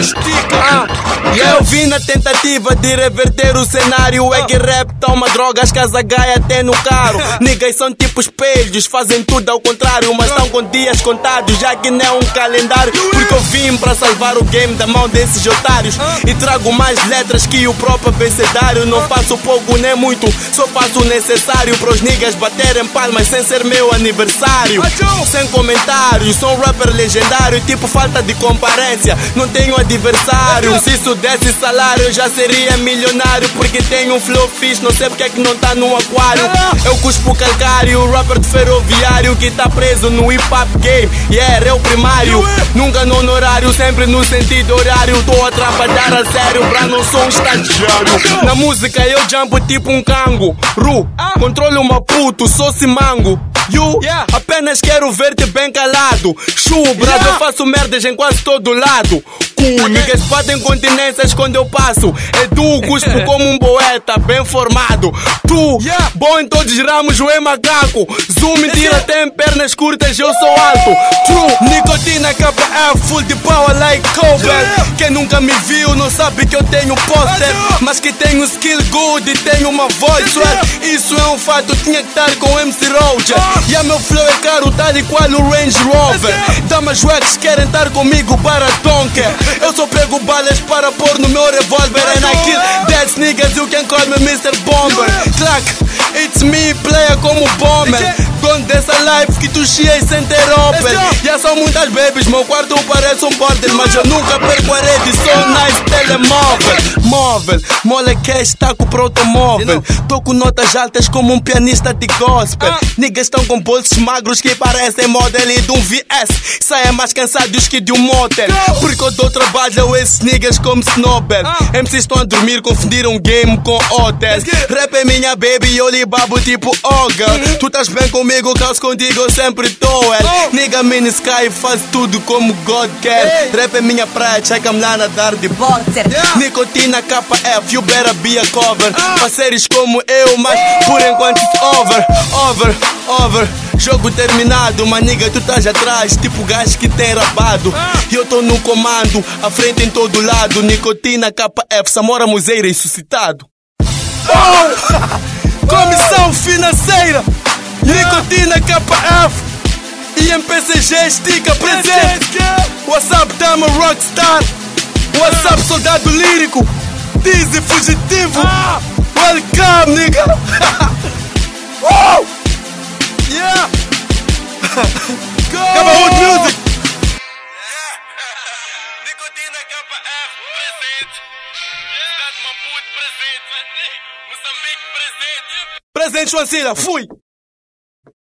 estica. Ah, e eu vim na tentativa de reverter o cenário. É que rap toma drogas, casa gaia até no carro. Niggas são tipo espelhos, fazem tudo ao contrário. Mas estão com dias contados, já que não é um calendário. Porque eu vim para salvar o game da mão desses otários. E trago mais letras que o próprio abecedário. Não faço pouco nem muito, só faço o necessário para os niggas baterem palmas sem ser meu aniversário. Sem comentários, sou um rapper legendário, tipo falta de comparência. Não tenho adversário. Se isso desse salário, eu já seria milionário. Porque tenho um flow fixe, não sei porque é que não tá no aquário. Eu cuspo calcário, o rapper de ferroviário que tá preso no hip hop game. Yeah, é o primário. Nunca no honorário, sempre no sentido horário. Tô a trabalhar a sério pra não sou um estagiário. Na música eu jumpo tipo um cango. Ru, controlo uma puto, sou simango. You, apenas quero ver-te bem calado. Chu, brother, eu faço merdas em quase todo lado. Cool, niggas batem continências quando eu passo. Edu, cuspo como um poeta, bem formado. Tu, bom em todos os ramos, o é macaco. Zoom, mentira, tem pernas curtas, eu sou alto. True, nicotina, KF, full de power like Kobe. Quem nunca me viu não sabe que eu tenho póster. Mas que tenho skill good e tenho uma voz. swear. Isso é um fato, tinha que estar com MC Roger. E a meu flow é caro, tal e qual o Range Rover. Damas wax querem estar comigo para Donker. Eu só pego balas para pôr no meu revólver. And I kill dead niggas, you can call me Mr. Bomber. Clack, it's me, player como Bomber. Dono dessa life que tu chias sem ter Opel. Já são muitas babies, meu quarto parece um bordel. Mas eu nunca perco a rede, um nice. Móvel, moleque taco pro automóvel. Tô com notas altas como um pianista de gospel. Niggas estão com bolsos magros que parecem model e de um VS. Saem mais cansados que de um motel. Porque eu dou trabalho a esses niggas como Snowbell. MCs estão a dormir, confundiram game com hotel. Rap é minha baby, eu lhe babo tipo Olga. Tu estás bem comigo, caos contigo, eu sempre tô. el. Nigga mini sky faz tudo como God quer. Rap é minha praia, checa-me lá nadar de Boxer. Nicotina KF, you better be a cover. Parceiros como eu, mas por enquanto it's over, over, over. Jogo terminado, mas nigga, tu estás atrás, tipo gás que tem rabado. E eu tô no comando, à frente em todo lado. Nicotina KF, Samora Museira ressuscitado. Oh! Comissão financeira, Nicotina KF. E MPCG estica presente. WhatsApp Dama Rockstar. WhatsApp soldado lírico. Dizzy fugitivo. Welcome, nigga. oh! Yeah. Cabahood Music. Nicotina KF presente. Cidade Maputo presente. Moçambique presente. Presente, Joancila. Fui.